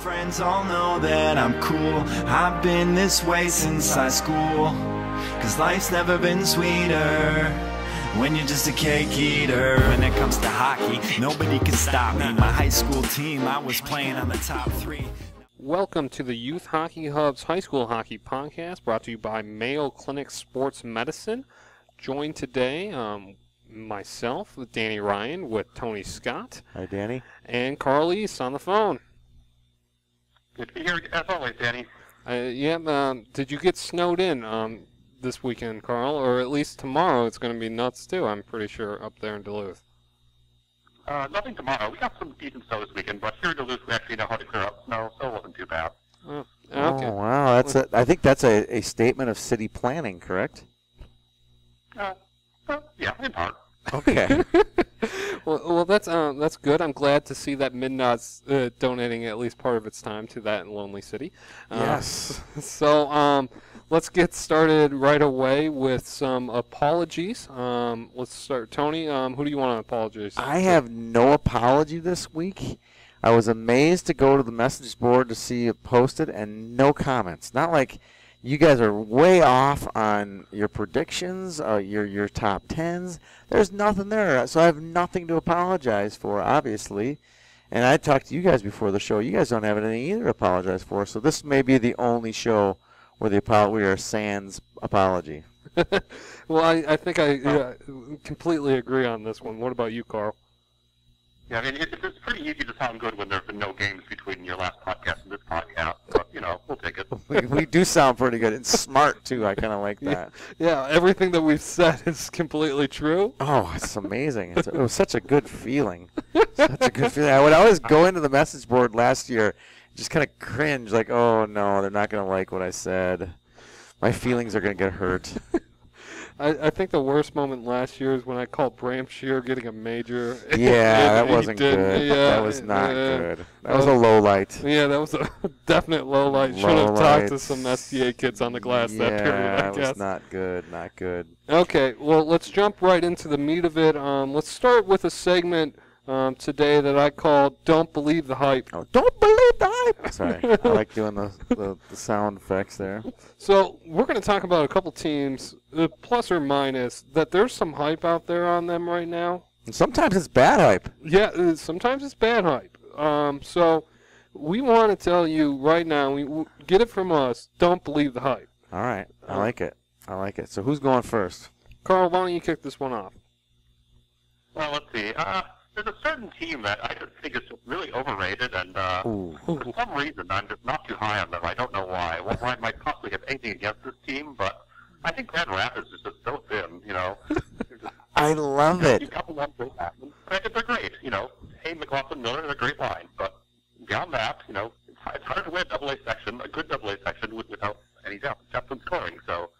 friends all know that I'm cool. I've been this way since high school. Cause life's never been sweeter. When you're just a cake eater. When it comes to hockey, nobody can stop me. My high school team, I was playing on the top three. Welcome to the Youth Hockey Hub's High School Hockey Podcast, brought to you by Mayo Clinic Sports Medicine. Joined today, um, myself, Danny Ryan, with Tony Scott, Hi, Danny. and Carl East on the phone. Good to be here as always, Danny. Uh, yeah, um, did you get snowed in um, this weekend, Carl? Or at least tomorrow it's going to be nuts too, I'm pretty sure, up there in Duluth. Uh, nothing tomorrow. We got some decent snow this weekend, but here in Duluth we actually know how to clear up snow, so it wasn't too bad. Oh, okay. Oh, wow. That's a, I think that's a, a statement of city planning, correct? Uh, uh, yeah, in part. Okay. well, well, that's uh, that's good. I'm glad to see that MnDOT's uh, donating at least part of its time to that lonely city. Uh, yes. So um, let's get started right away with some apologies. Um, let's start. Tony, um, who do you want to apologize? I have no apology this week. I was amazed to go to the message board to see it posted and no comments. Not like you guys are way off on your predictions, uh, your your top tens. There's nothing there, so I have nothing to apologize for, obviously. And I talked to you guys before the show. You guys don't have anything either to apologize for. So this may be the only show where the we are sans apology. well, I, I think I yeah, completely agree on this one. What about you, Carl? Yeah, I mean, it, it's pretty easy to sound good when there have been no games between your last podcast and this podcast, but, you know, we'll take it. we, we do sound pretty good and smart too. I kind of like that. Yeah, everything that we've said is completely true. Oh, it's amazing. It's, it was such a good feeling. Such a good feeling. I would always go into the message board last year, just kind of cringe, like, oh no, they're not going to like what I said. My feelings are going to get hurt. I, I think the worst moment last year is when I called Bram Shear getting a major. Yeah, that wasn't good. Yeah, that was not yeah. good. That was a low light. Yeah, that was a definite low light. Should have talked to some STA kids on the glass yeah, that period, I it guess. was not good. Not good. Okay, well, let's jump right into the meat of it. Um, let's start with a segment um, today that I called "Don't Believe the Hype." Oh, don't believe the hype. Sorry, I like doing the, the, the sound effects there. So we're going to talk about a couple teams, uh, plus or minus, that there's some hype out there on them right now. And sometimes it's bad hype. Yeah, uh, sometimes it's bad hype. Um, so we want to tell you right now, we w- get it from us. Don't believe the hype. All right, I like it. I like it. So who's going first? Carl, why don't you kick this one off? Well, let's see. Uh, there's a certain team that I just think is really overrated, and uh, Ooh. for some reason I'm just not too high on them. I don't know why. Well, I might possibly have anything against this team, but I think Grand Rapids is just so thin, you know. I love it. A couple of linemen. Granted, they're great. You know, Hayden McLaughlin Miller is a great line, but beyond that, you know, it's, it's hard to win a double A section, a good double A section, without any depth, depth in scoring. So,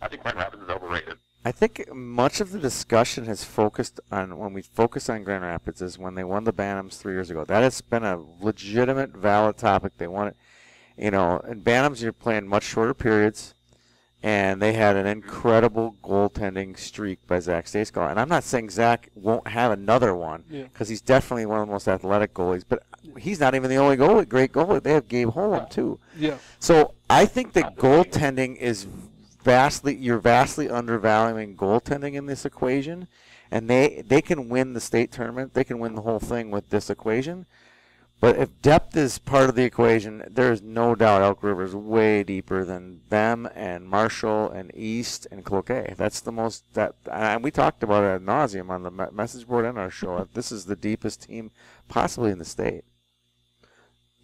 I think Grand Rapids is overrated. I think much of the discussion has focused on when we focus on Grand Rapids is when they won the Bantams three years ago. That has been a legitimate, valid topic. They won it. You know, in Bantams you're playing much shorter periods, and they had an incredible goaltending streak by Zach Stejskal. And I'm not saying Zach won't have another one Yeah. because he's definitely one of the most athletic goalies, but he's not even the only goalie, great goalie. They have Gabe Holm too. Yeah. So I think that goaltending is vastly you're vastly undervaluing goaltending in this equation, and they they can win the state tournament. They can win the whole thing with this equation. But if depth is part of the equation, there is no doubt Elk River is way deeper than them and Marshall and East and Cloquet. That's the most that and we talked about it ad nauseum on the message board and our show. This is the deepest team possibly in the state.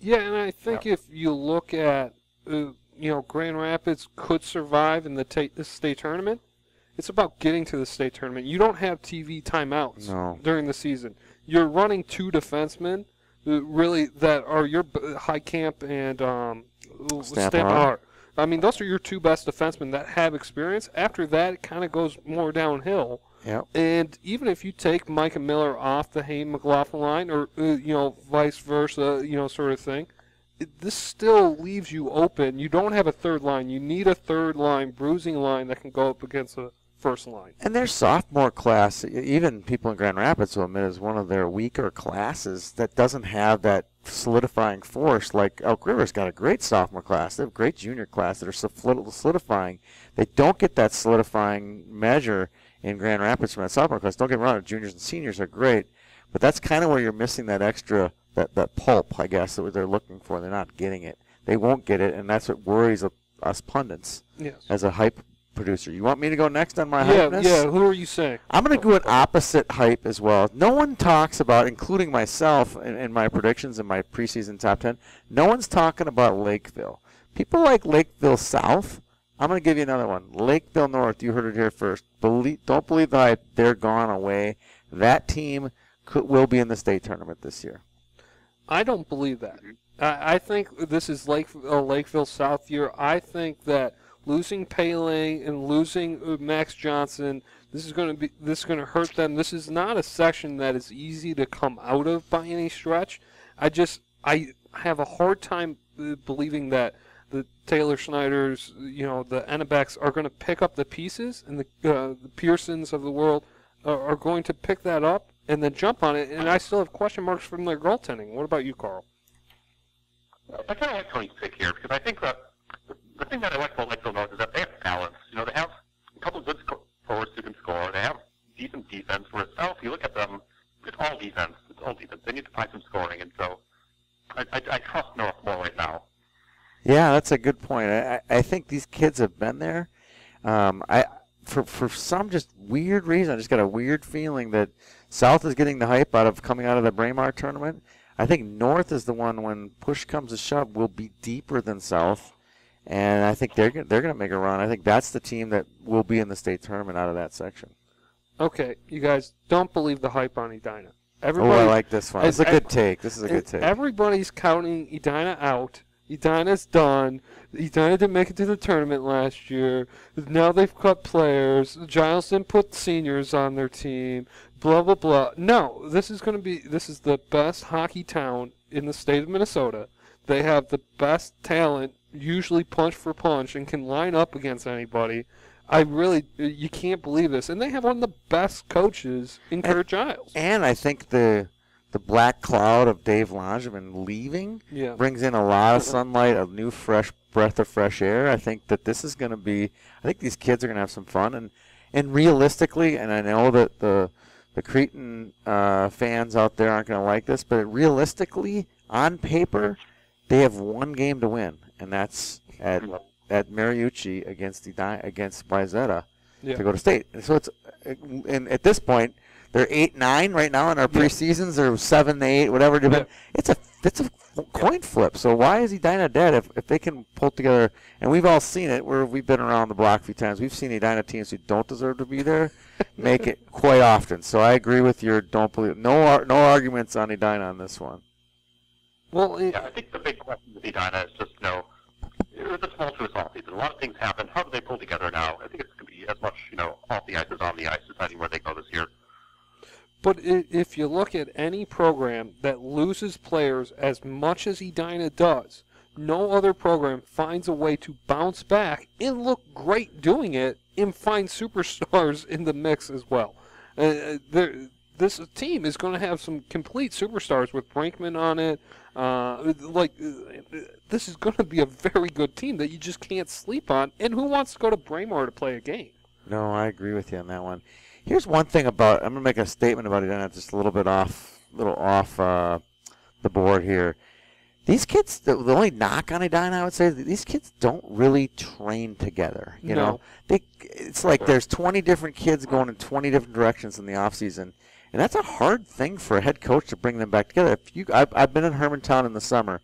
Yeah, and I think if you look at, uh, you know, Grand Rapids could survive in the, ta- the state tournament. It's about getting to the state tournament. You don't have TV timeouts No. during the season. You're running two defensemen, uh, really that are your b- High Camp and um, Stamp Stamp Hart. Hart. I mean, those are your two best defensemen that have experience. After that, it kind of goes more downhill. Yep. And even if you take Micah Miller off the Hayden McLaughlin line, or uh, you know, vice versa, you know, sort of thing, this still leaves you open. You don't have a third line. You need a third line, bruising line that can go up against a first line. And their sophomore class, even people in Grand Rapids will admit, is one of their weaker classes that doesn't have that solidifying force. Like Elk River's got a great sophomore class. They have a great junior class that are solidifying. They don't get that solidifying measure in Grand Rapids from that sophomore class. Don't get me wrong, juniors and seniors are great, but that's kind of where you're missing that extra, that, that pulp, I guess, that they're looking for. They're not getting it. They won't get it, and that's what worries us pundits Yes. as a hype producer. You want me to go next on my Yeah, hypeness? yeah. Who are you saying? I'm going to go an opposite hype as well. No one talks about, including myself in, in my predictions in my preseason top 10, no one's talking about Lakeville. People like Lakeville South. I'm going to give you another one. Lakeville North, you heard it here first. Believe, don't believe the hype. They're gone away. That team could, will be in the state tournament this year. I don't believe that. I, I think this is Lake uh, Lakeville South year. I think that losing Pele and losing uh, Max Johnson, this is going to be this is going to hurt them. This is not a section that is easy to come out of by any stretch. I just I have a hard time uh, believing that the Taylor Schneiders, you know, the Ennebecks are going to pick up the pieces, and the, uh, the Pearsons of the world are, are going to pick that up and then jump on it. And I still have question marks from their goaltending. What about you, Carl? I kind of like Tony's pick here because I think that the, the thing that I like about Lakeville North is that they have balance. You know, they have a couple of good sco- forwards who can score. They have decent defense. Whereas South, you look at them, it's all defense. It's all defense. They need to find some scoring, and so I, I, I trust North more right now. Yeah, that's a good point. I, I I think these kids have been there. Um, I for for some just weird reason, I just got a weird feeling that South is getting the hype out of coming out of the Braemar tournament. I think North is the one when push comes to shove will be deeper than South, and I think they're they're going to make a run. I think that's the team that will be in the state tournament out of that section. Okay, you guys don't believe the hype on Edina. Oh, I like this one. It's a good take. This is a good take. Everybody's counting Edina out. Edina's done. Edina didn't make it to the tournament last year. Now they've cut players. Giles didn't put seniors on their team. Blah blah blah. No, this is going to be. This is the best hockey town in the state of Minnesota. They have the best talent, usually punch for punch, and can line up against anybody. I really, you can't believe this, and they have one of the best coaches in Curt Giles. And I think the the black cloud of Dave Langevin leaving Yeah. brings in a lot of sunlight, a new fresh breath of fresh air. I think that this is going to be. I think these kids are going to have some fun, and and realistically, and I know that the the Cretan uh, fans out there aren't going to like this, but realistically, on paper, they have one game to win, and that's at at Mariucci against the against Wayzata Yeah. to go to state. And so it's and at this point they're eight nine right now in our Yeah. preseasons. They're seven eight, whatever. they've been. Yeah. It's a it's a coin flip. So why is Edina dead if, if they can pull together? And we've all seen it. Where we've been around the block a few times. We've seen Edina teams who don't deserve to be there make it quite often. So I agree with your don't believe. No no arguments on Edina on this one. Well, it, Yeah, I think the big question with Edina is just, you know, it was a tumultuous offseason. A lot of things happened. How do they pull together now? I think it's going to be as much, you know, off the ice as on the ice, deciding where they go this year. But if you look at any program that loses players as much as Edina does, no other program finds a way to bounce back and look great doing it and find superstars in the mix as well. Uh, Uh, there, this team is going to have some complete superstars with Brinkman on it. Uh, like, uh, this is going to be a very good team that you just can't sleep on. And who wants to go to Braemar to play a game? No, I agree with you on that one. Here's one thing about I'm gonna make a statement about Edina, just a little bit off, little off uh, the board here. These kids, the, the only knock on Edina, I would say, these kids don't really train together. You No. know, they it's like there's 20 different kids going in 20 different directions in the off season, and that's a hard thing for a head coach to bring them back together. If you, I've, I've been in Hermantown in the summer.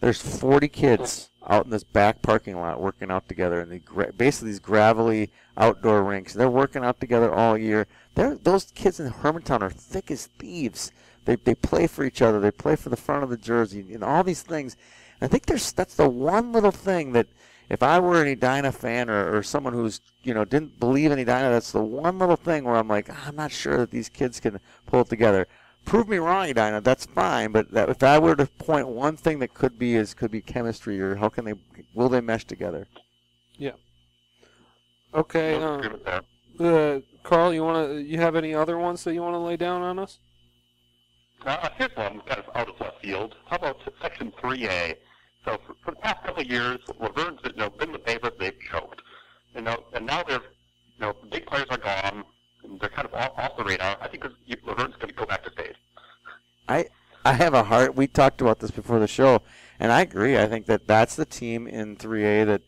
There's 40 kids out in this back parking lot working out together, and the basically these gravelly outdoor rinks. They're working out together all year. They're, those kids in Hermantown are thick as thieves. They, they play for each other. They play for the front of the jersey, and all these things. And I think there's that's the one little thing that if I were an Edina fan or, or someone who's you know didn't believe in Edina, that's the one little thing where I'm like, "Ah, I'm not sure that these kids can pull it together. Prove me wrong, Edina. That's fine, but that, if I were to point one thing that could be is could be chemistry or how can they will they mesh together? Yeah. Okay. No Uh, agreement there. Uh, Carl, you want to? You have any other ones that you want to lay down on us? Uh, here's one kind of out of left field. How about Section 3A? So for, for the past couple of years, Luverne's you know, been the favorite. They've choked, you know, and now they're, you know, big players are gone. And they're kind of off, off the radar. I think Luverne's going to go back to state. I We talked about this before the show, and I agree. I think that that's the team in 3A that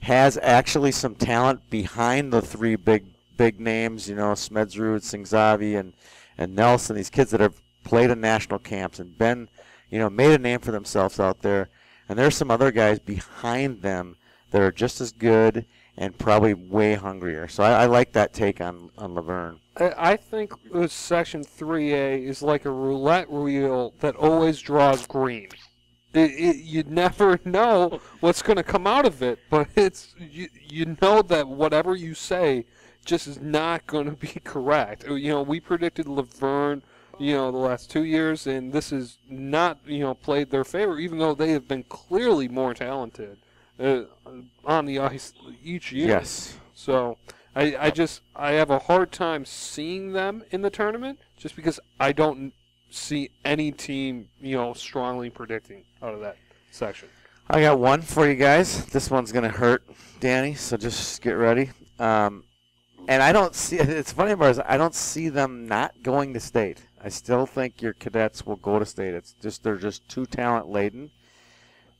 has actually some talent behind the three big big names. You know, Smedzrud, Singzavi, and and Nelson. These kids that have played in national camps and been, you know, made a name for themselves out there. And there's some other guys behind them that are just as good and probably way hungrier. So I, I like that take on on Luverne. I, I think Section 3A is like a roulette wheel that always draws green. It, it, you never know what's going to come out of it, but it's you, you know that whatever you say just is not going to be correct. Uh, you know, we predicted Luverne you know, the last two years, and this is not, you know, played their favor, even though they have been clearly more talented uh, on the ice each year. Yes. So I, I just I have a hard time seeing them in the tournament, just because I don't see any team, you know, strongly predicting out of that section. I got one for you guys. This one's gonna hurt, Danny. So just get ready. Um, and I don't see. It's funny about I don't see them not going to state. I still think your cadets will go to state. It's just they're just too talent laden.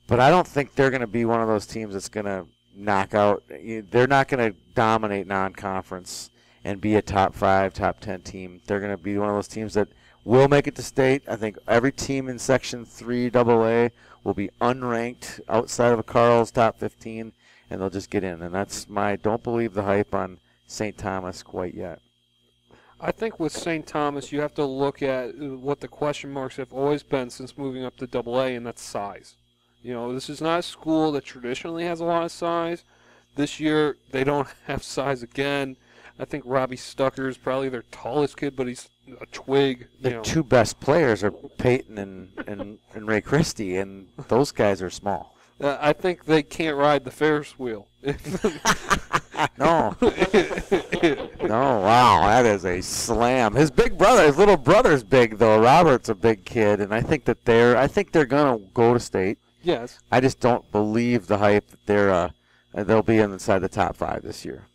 But I don't think they're going to be one of those teams that's going to knock out. Eh, they're not going to dominate non-conference and be a top five, top ten team. They're going to be one of those teams that will make it to state. I think every team in Section Three AA will be unranked outside of a Carl's top 15, and they'll just get in. And that's my don't believe the hype on St. Thomas quite yet. I think with St. Thomas, you have to look at uh, what the question marks have always been since moving up to Double A, and that's size. You know, this is not a school that traditionally has a lot of size. This year, they don't have size again. I think Robbie Stucker is probably their tallest kid, but he's a twig. the know. two best players are Peyton and, and, and Ray Christie, and those guys are small. Uh, I think they can't ride the Ferris wheel. no. no, wow, that is a slam. His big brother, his little brother's big though. Robert's a big kid, and I think that they're, I think they're gonna go to state. Yes. I just don't believe the hype that they're, uh, they'll be inside the top five this year.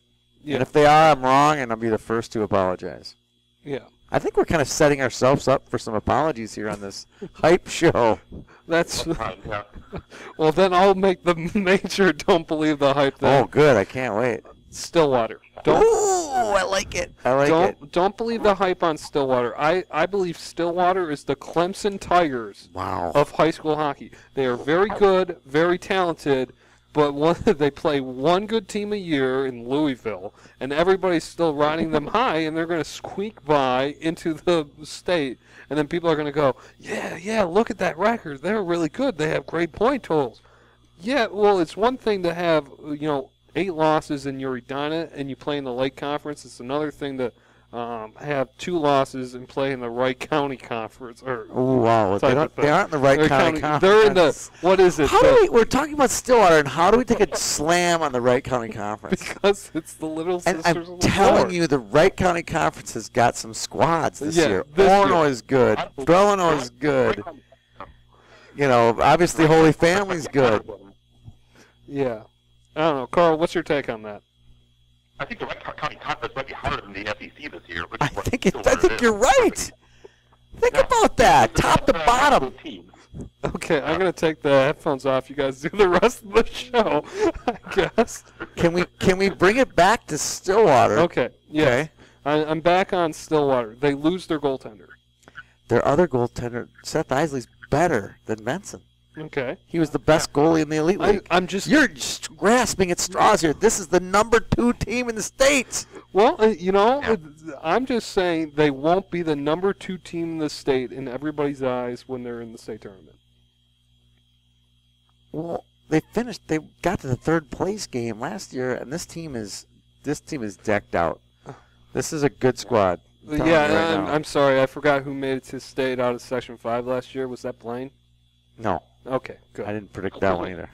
Yeah. And if they are, I'm wrong, and I'll be the first to apologize. Yeah. I think we're kind of setting ourselves up for some apologies here on this hype show. That's well. Then I'll make the major. Don't believe the hype. Then Oh, good! I can't wait. Stillwater. Don't Ooh, I like it. I like don't it. don't believe the hype on Stillwater. I I believe Stillwater is the Clemson Tigers Wow. of high school hockey. They are very good, very talented, but one they play one good team a year in Louisville, and everybody's still riding them high, and they're going to squeak by into the state, and then people are going to go, yeah, yeah, look at that record. They're really good. They have great point totals. Yeah, well, it's one thing to have you know eight losses in your Edina and you play in the Lake Conference. It's another thing to um, have two losses and play in the Wright County Conference. Or Oh wow! they, don't, they aren't in the right They're county, county- They're in the what is it? How the- do we? We're talking about Stillwater, and how do we take a slam on the Wright County Conference? because it's the Little Sisters. And I'm telling Lord. you, the Wright County Conference has got some squads this Yeah, year. this year. is good. Delano is good. You know, obviously Holy Family's good. Yeah, I don't know, Carl. What's your take on that? I think the Wright County Conference might be harder than the SEC this year. Which I think it, I think is. you're right. Think about that, top to bottom. Okay, I'm gonna take the headphones off. You guys do the rest of the show, I guess. Can we can we bring it back to Stillwater? Okay, yes. Okay. I, I'm back on Stillwater. They lose their goaltender. Their other goaltender, Seth Isley's better than Benson. Okay. He was the best goalie in the elite I, league. I'm just You're just grasping at straws here. This is the number two team in the states. well, uh, you know, uh, I'm just saying they won't be the number two team in the state in everybody's eyes when they're in the state tournament. Well, they finished. They got to the third place game last year, and this team is this team is decked out. This is a good squad. I'm yeah, right I'm. I'm sorry, I forgot who made it to state out of Section Five last year. Was that Blaine? no, Okay, good. I didn't predict that one either.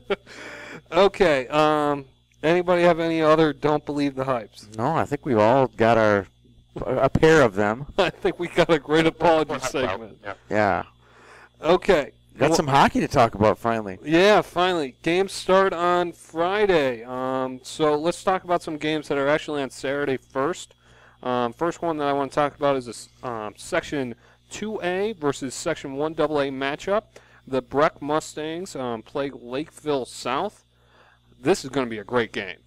okay. Um, Anybody have any other don't believe the hypes? No, I think we've all got our a pair of them. I think we got a great apology segment. Yeah, Yeah. Okay. got Well- some hockey to talk about finally. Yeah, finally. Games start on Friday. Um, so let's talk about some games that are actually on Saturday first. Um, first one that I want to talk about is this um, Section 2A versus Section 1AA matchup. The Breck Mustangs um, play Lakeville South. This is going to be a great game.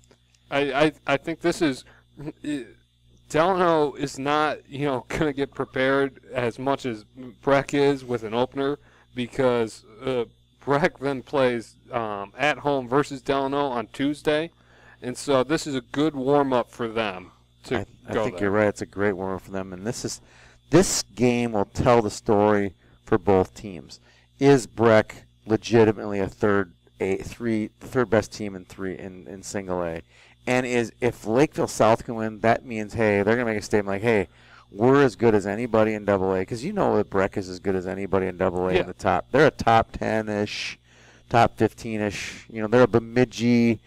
I, I, I think this is. Delano is not, you know, going to get prepared as much as Breck is with an opener because uh, Breck then plays um, at home versus Delano on Tuesday, and so this is a good warm up for them to I, I think there. you're right. It's a great warm up for them, and this is this game will tell the story for both teams. Is Breck legitimately a third a three third best team in three in, in single A? And is if Lakeville South can win, that means hey, they're gonna make a statement like, hey, we're as good as anybody in Double A because you know that Breck is as good as anybody in Double A Yeah. in the top. They're a top ten ish, top fifteen ish. You know, they're a Bemidji.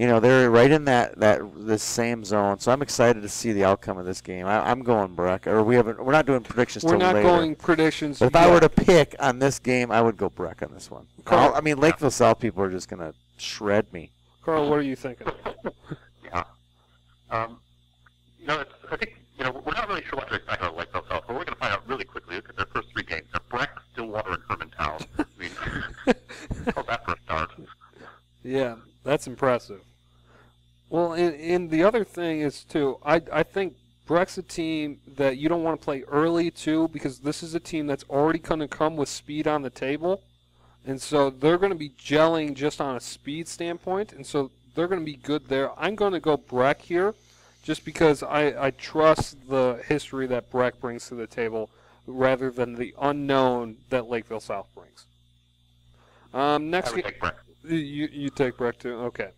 You know, they're right in that that this same zone. So I'm excited to see the outcome of this game. I, I'm going Breck, or we haven't. We're not doing predictions. We're till not later. going predictions. But if I were to pick on this game, I would go Breck on this one. Carl- I'll- I mean, Lakeville South people are just gonna shred me. Carl, what are you thinking? Yeah. Um, you know, it's, I think, you know, we're not really sure what to expect out of Lakeville South, but we're going to find out really quickly. Look at their first three games. They're Breck, Stillwater, and Hermantown. I mean, how's that for a start? Yeah, that's impressive. Well, and, and the other thing is too, I I think Breck's a team that you don't want to play early too because this is a team that's already going to come with speed on the table, and so they're going to be gelling just on a speed standpoint, and so they're going to be good there. I'm going to go Breck here, just because I I trust the history that Breck brings to the table rather than the unknown that Lakeville South brings. Um, next game. You you take Breck too. Okay.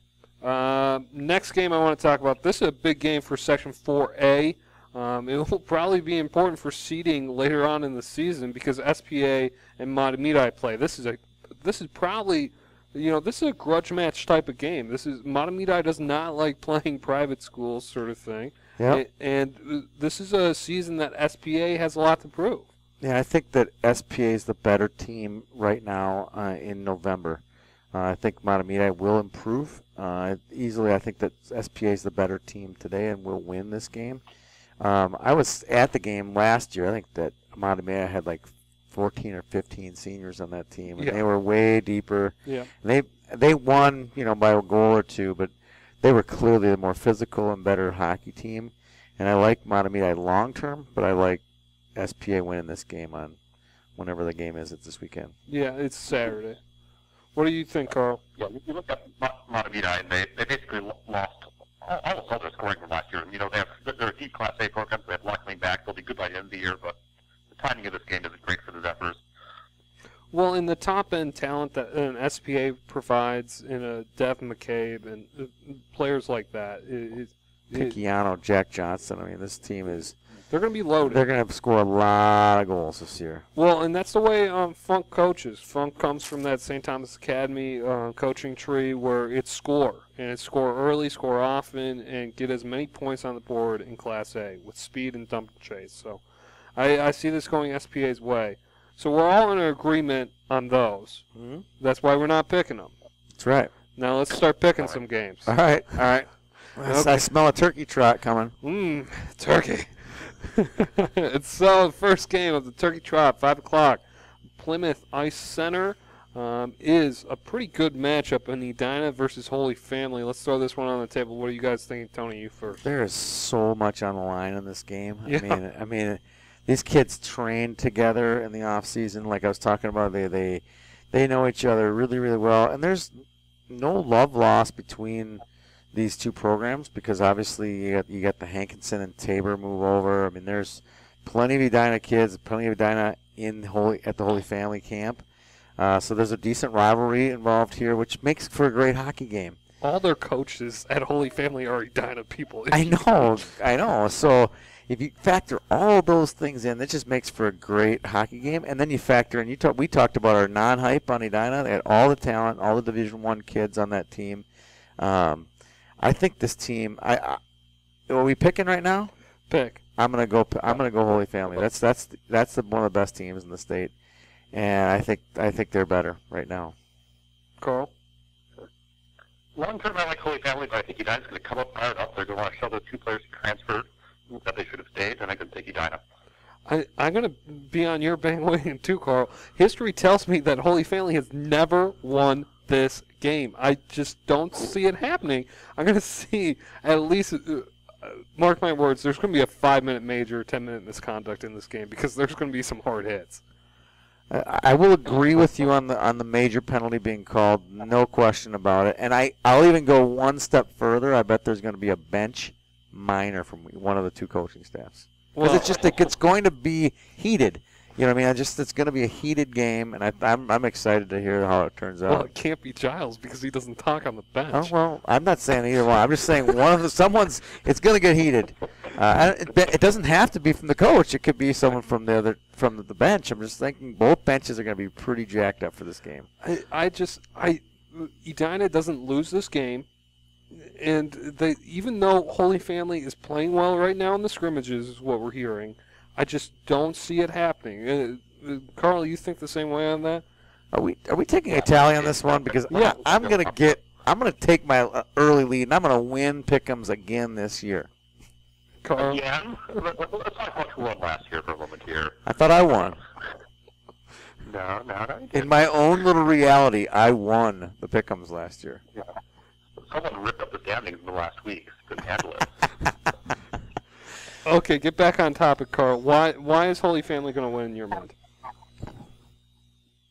Um, next game I want to talk about. This is a big game for Section 4A. Um, it will probably be important for seeding later on in the season because SPA and Mahtomedi play. This is a this is probably you know this is a grudge match type of game. This is Mahtomedi does not like playing private schools sort of thing. Yeah. And uh, this is a season that SPA has a lot to prove. Yeah, I think that SPA is the better team right now uh, in November. Uh, I think Mahtomedi will improve uh, easily. I think that SPA is the better team today and will win this game. Um, I was at the game last year. I think that Mahtomedi had like 14 or 15 seniors on that team, and Yeah. they were way deeper. Yeah. They they won, you know, by a goal or two, but they were clearly the more physical and better hockey team. And I like Mahtomedi long term, but I like SPA winning this game on whenever the game is. It's this weekend. Yeah, it's Saturday. What do you think, Carl? Yeah, you, you look at Ma- Mahtomedi, and they, they basically lo- lost all, almost all their scoring from last year. You know, they have, they're a deep Class A program, so they have a lot coming back. They'll be good by the end of the year, but the timing of this game isn't great for the Zephyrs. Well, in the top end talent that an SPA provides in a Dev McCabe and uh, players like that, it, it, it, Picciano, Jack Johnson. I mean, this team is. They're going to be loaded. They're going to score a lot of goals this year. Well, and that's the way um, Funk coaches. Funk comes from that St. Thomas Academy uh, coaching tree where it's score and it's score early, score often, and get as many points on the board in Class A with speed and dump and chase. So, I, I see this going SPA's way. So we're all in agreement on those. Mm-hmm. That's why we're not picking them. That's right. Now let's start picking some games. All right. All right. I smell a turkey trot coming. Mmm, turkey. it's so the first game of the Turkey Trot, five o'clock. Plymouth Ice Center um, is a pretty good matchup in Edina versus Holy Family. Let's throw this one on the table. What are you guys thinking, Tony? You first. There is so much on the line in this game. Yeah. I mean, I mean, these kids trained together in the off season, like I was talking about. They they they know each other really really well, and there's no love lost between these two programs because obviously you got you got the Hankinson and Tabor move over. I mean, there's plenty of Edina kids, plenty of Edina in Holy at the Holy Family camp. Uh, so there's a decent rivalry involved here, which makes for a great hockey game. All their coaches at Holy Family are Edina people. I know, I know. So if you factor all those things in, that just makes for a great hockey game. And then you factor in, you talk, we talked about our non-hype on Edina. They had all the talent, all the Division One kids on that team. Um, I think this team. I, I are we picking right now? Pick. I'm gonna go. I'm gonna go Holy Family. That's that's that's the, one of the best teams in the state, and I think I think they're better right now. Carl. Long term, I like Holy Family, but I think Edina's going to come up fired up. They're going to want to show those two players who transferred that they should have stayed, and I can take Edina. I, I'm going to be on your bandwagon too, Carl. History tells me that Holy Family has never won this game. I just don't see it happening. I'm going to see at least, uh, uh, mark my words, there's going to be a five minute major, 10 minute misconduct in this game because there's going to be some hard hits. I, I will agree with you on the on the major penalty being called, no question about it. And I I'll even go one step further. I bet there's going to be a bench minor from one of the two coaching staffs. Because Well- it's just like, it's going to be heated. You know what I mean? I just it's going to be a heated game, and I, I'm I'm excited to hear how it turns out. Well, it can't be Giles because he doesn't talk on the bench. Oh well, I'm not saying either one. I'm just saying one of the someone's. It's going to get heated. Uh, it, it doesn't have to be from the coach. It could be someone from the other from the bench. I'm just thinking both benches are going to be pretty jacked up for this game. I, I just I Edina doesn't lose this game, and they even though Holy Family is playing well right now in the scrimmages, is what we're hearing. I just don't see it happening. Uh, uh, Carl, you think the same way on that? Are we are we taking a tally on this one? Because Yeah. I, am gonna get I'm gonna take my uh, early lead and I'm gonna win Pickums again this year. Carl, Again? Let- let- Let's talk about who won last year for a moment here. I thought I won. No, no, no. In my own little reality, I won the Pickums last year. Yeah. Someone ripped up the standings in the last week. Couldn't handle it. Okay, get back on topic, Carl. Why why is Holy Family going to win in your mind?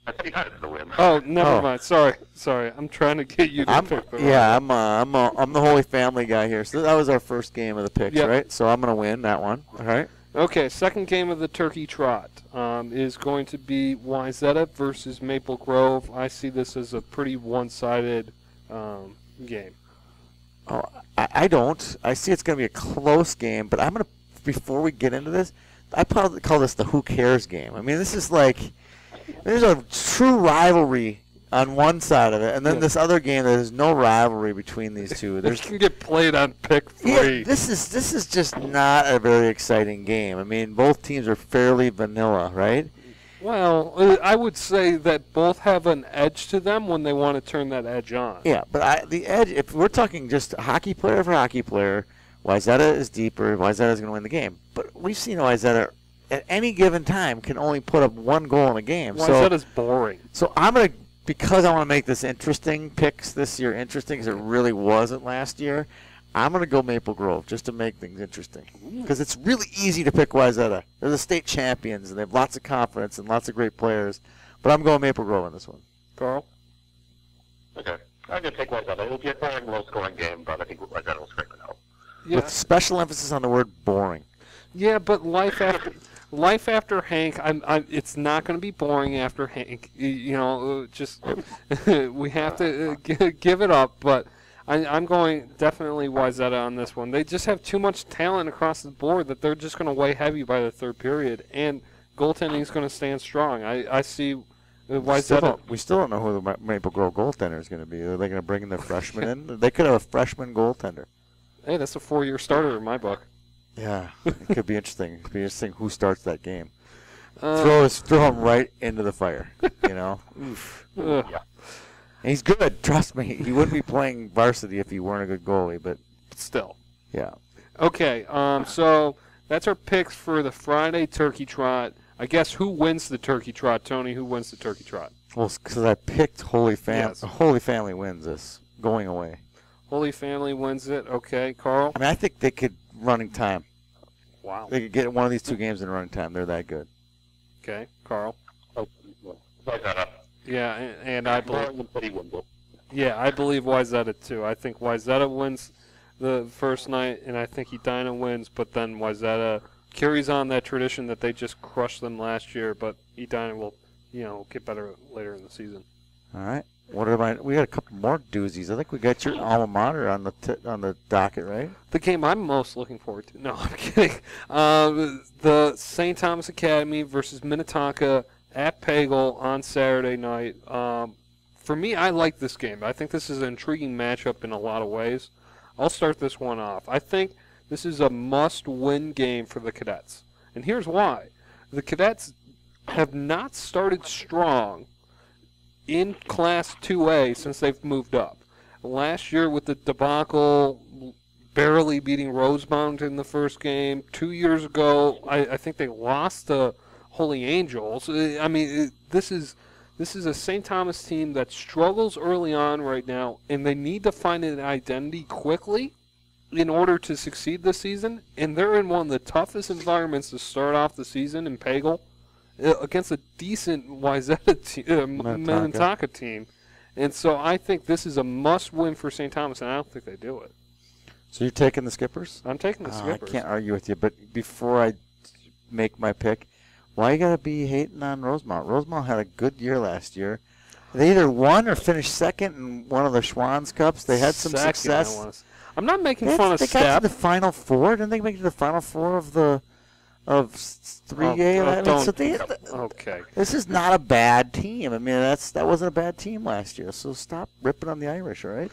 I said Edina's going to win. Oh, never Oh. mind. Sorry, sorry. I'm trying to get you to I'm, pick. the yeah, I'm uh, I'm uh, I'm the Holy Family guy here. So that was our first game of the picks, Yep. right? So I'm gonna win that one. All right. Okay, second game of the Turkey Trot um, is going to be Wayzata versus Maple Grove. I see this as a pretty one-sided um, game. Oh, I, I don't. I see it's going to be a close game, but I'm going to, before we get into this, I probably call this the who cares game. I mean, this is like, there's a true rivalry on one side of it, and then Yeah. this other game, there's no rivalry between these two. There's, can get played on pick yeah, this is this is just not a very exciting game. I mean, both teams are fairly vanilla, right? well, uh, I would say that both have an edge to them when they want to turn that edge on. Yeah, but I, the edge, if we're talking just hockey player for hockey player, Wayzata is deeper. Wayzata is going to win the game. But we've seen Wayzata at any given time can only put up one goal in a game. Why so, is that boring? so I'm going to, because I want to make this interesting, picks this year interesting, because it really wasn't last year, I'm going to go Maple Grove just to make things interesting. Because it's really easy to pick Wayzata. They're the state champions, and they have lots of confidence and lots of great players. But I'm going Maple Grove in this one. Carl? Okay. I'm going to take Wayzata. It'll be a boring, low-scoring game, but I think Wyzetta will scrape it out. Yeah, With special emphasis on the word boring. yeah, but life after life after Hank, I'm, I'm it's not going to be boring after Hank. You, know, just we have to uh, give it up. But I, I'm going definitely Wayzata on this one. They just have too much talent across the board that they're just going to weigh heavy by the third period, and goaltending is going to stand strong. I, I see. Uh, We still, we still don't know who the Maple Grove goaltender is going to be. Are they going to bring in their freshman in? They could have a freshman goaltender. Hey, that's a four-year starter in my book. Yeah, it could be interesting. It could be interesting who starts that game. Uh, throw his, throw him right into the fire. You know, ugh. and he's good. Trust me, he wouldn't be playing varsity if he weren't a good goalie. But still. yeah, Okay, um, so that's our picks for the Friday Turkey Trot. I guess who wins the Turkey Trot, Tony? Who wins the Turkey Trot? well, because I picked Holy Fam. Yes. Holy Family wins this going away. Holy Family wins it. Okay, Carl. I mean, I think they could running time. Wow. They could get one of these two games in running time. They're that good. Okay, Carl. Oh, Wayzata. Yeah, and, and I believe. Boring and pretty. Yeah, I believe Wayzata too. I think Wayzata wins the first night, and I think Edina wins. But then Wayzata carries on that tradition that they just crushed them last year. But Edina will, you know, get better later in the season. All right. What are my? We got a couple more doozies. I think we got your alma mater on the on the docket, right? The game I'm most looking forward to. No, I'm kidding. Uh, the St. Thomas Academy versus Minnetonka at Pagel on Saturday night. Um, for me, I like this game. I think this is an intriguing matchup in a lot of ways. I'll start this one off. I think this is a must-win game for the Cadets, and here's why: the Cadets have not started strong in Class 2A since they've moved up. Last year with the debacle, barely beating Rosemount in the first game. Two years ago, I, I think they lost to Holy Angels. Uh, I mean, it, this is this is a St. Thomas team that struggles early on right now, and they need to find an identity quickly in order to succeed this season. And they're in one of the toughest environments to start off the season in Pagel uh, against a decent Wayzata te- uh, Minnetonka. Team. And so I think this is a must-win for St. Thomas, and I don't think they do it. So you're taking the Skippers? I'm taking the skippers. I can't argue with you, but before I make my pick, why you gotta be hating on Rosemount? Rosemount had a good year last year. They either won or finished second in one of the Schwan's Cups. They had some Second, success. I'm not making They, fun of they got to the final four. Didn't they make it to the final four of the of three Oh, A? oh, I mean, don't- so they, Okay. this is not a bad team. I mean, that's that wasn't a bad team last year. So stop ripping on the Irish, all right?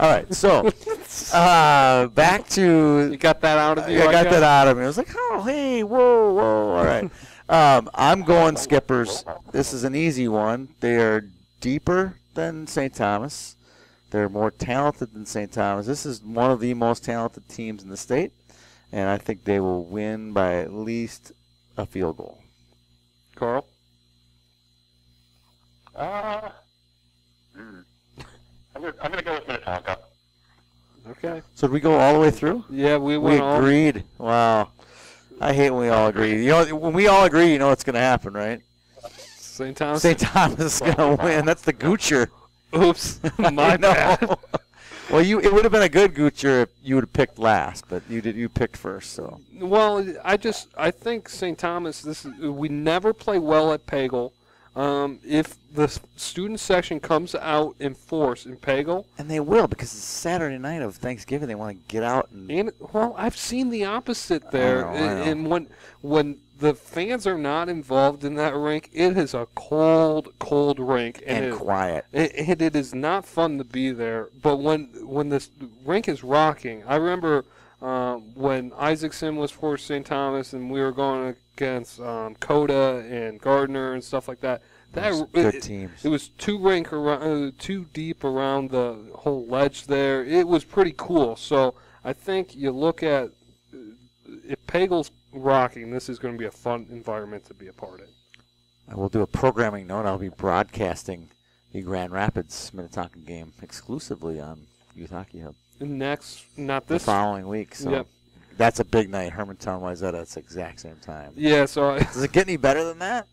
All right. So uh, back to You got that out of you? I got that out of me. I was like, oh, hey, whoa, whoa. All right. um, I'm going Skippers. This is an easy one. They are deeper than St. Thomas. They're more talented than St. Thomas. This is one of the most talented teams in the state, and I think they will win by at least a field goal. Carl? Uh, mm. I'm gonna, go with Minnetonka. Okay. So did we go all the way through? Yeah, we We went all. agreed. Wow. I hate when we all agree. You know, when we all agree, you know what's going to happen, right? St. Thomas. St. Thomas is going to win. That's the Goocher. Oops. My bad. well, you it would have been a good Goocher if you would have picked last, but you did you picked first, so Well, I just I think St. Thomas. This is, we never play well at Pagel. Um, if the student section comes out in force in Pagel, and they will because it's Saturday night of Thanksgiving. They want to get out and and well, I've seen the opposite there. know, I know. and when when the fans are not involved in that rink, it is a cold, cold rink, and it- quiet. It, it, it is not fun to be there. But when when this rink is rocking, I remember um, when Isaacson was for St. Thomas and we were going against um, Coda and Gardner and stuff like that. That Those good it- teams. It was two rink around, uh, too deep around the whole ledge there. It was pretty cool. So I think you look at uh, if Pagel's rocking, this is going to be a fun environment to be a part of. Uh, I will do a programming note. I'll be broadcasting the Grand Rapids Minnetonka game exclusively on Youth Hockey Hub Next, not this. the following week. So Yep. that's a big night. Hermantown Wayzata at the exact same time. Yeah, so I, Does it get any better than that?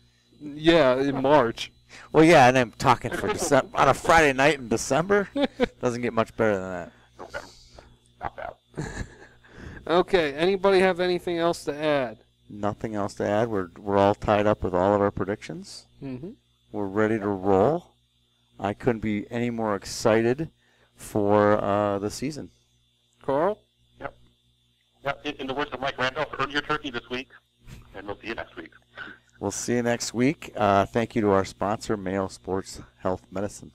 yeah, in March. Well, yeah, and I'm talking for December on a Friday night in December. Doesn't get much better than that. November. Not bad. Okay, anybody have anything else to add? Nothing else to add. We're we're all tied up with all of our predictions. Mm-hmm. We're ready to roll. I couldn't be any more excited for uh, the season. Carl? Yeah, in, in the words of Mike Randolph, earn your turkey this week, and we'll see you next week. We'll see you next week. Uh, thank you to our sponsor, Mayo Sports Health Medicine.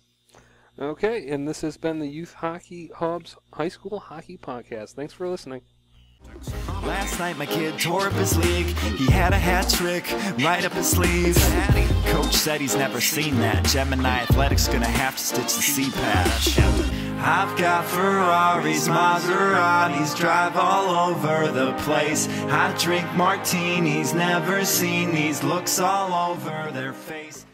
Okay, and this has been the Youth Hockey Hub's High School Hockey Podcast. Thanks for listening. Last night my kid tore up his league. He had a hat trick right up his sleeve. Coach said he's never seen that. Gemini Athletics gonna have to stitch the C patch. I've got Ferraris, Maseratis, drive all over the place. I drink martinis, never seen these looks all over their face.